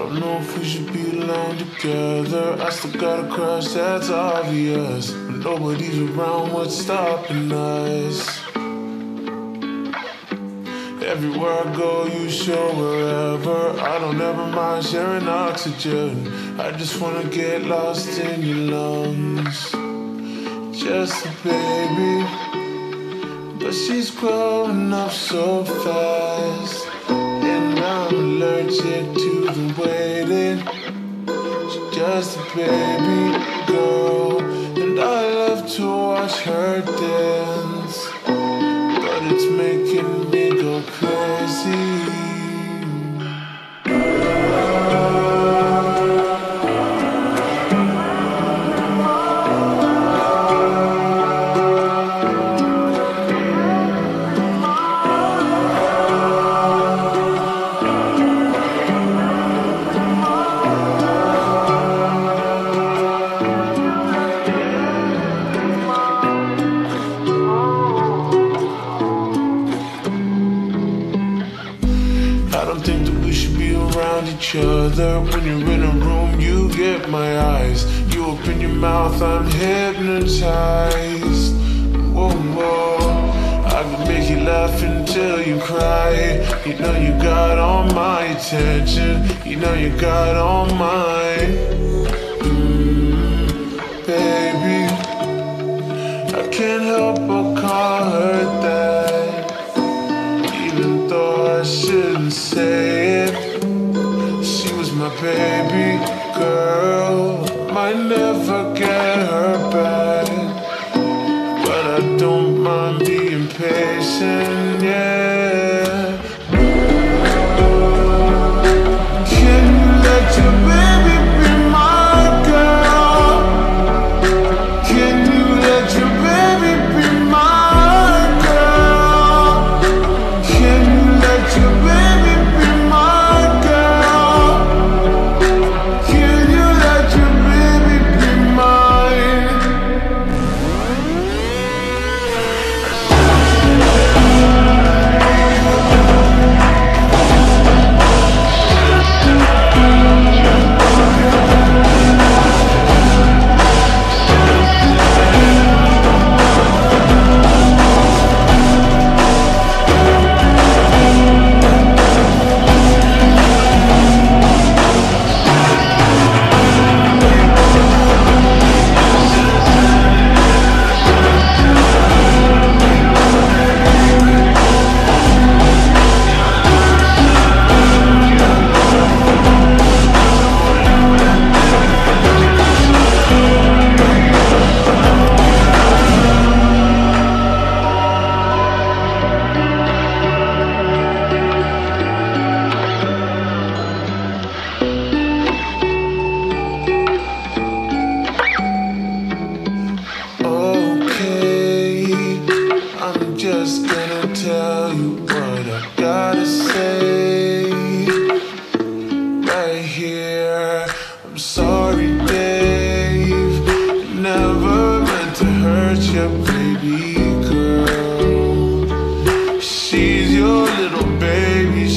if we should be alone together. I still got a crush that's obvious. Nobody's around, what's stopping us? Everywhere I go, you show wherever. I don't ever mind sharing oxygen. I just wanna get lost in your lungs. Just a baby, but she's growing up so fast. And I'm allergic to the waiting. She's just a baby girl, and I love to watch her dance. Each other. When you're in a room, you get my eyes. You open your mouth, I'm hypnotized. Whoa, whoa. I can make you laugh until you cry. You know you got all my attention. You know you got all mine. Mm, Might never get her back, but I don't mind being patient, I'm sorry, Dave. Never meant to hurt your baby girl. She's your little baby.